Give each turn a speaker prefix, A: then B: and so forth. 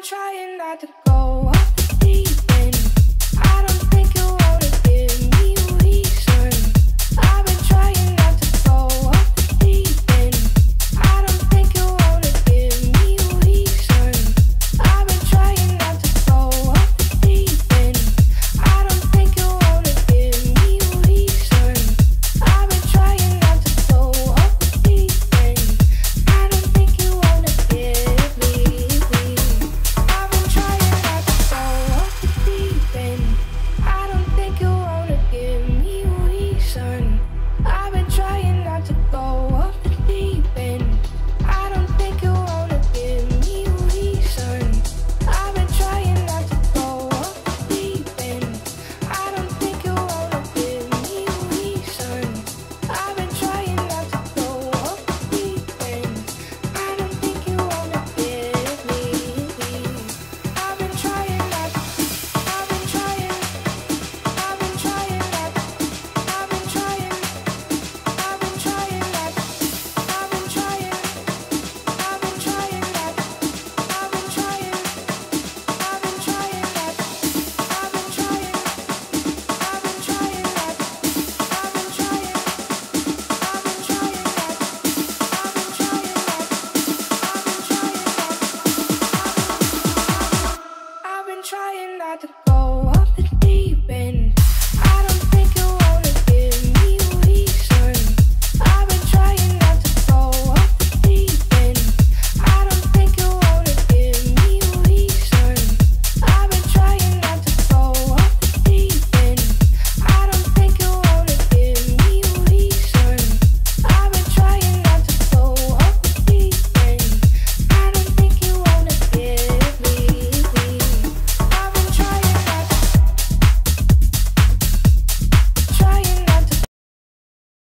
A: been trying not to go to go off the deep end.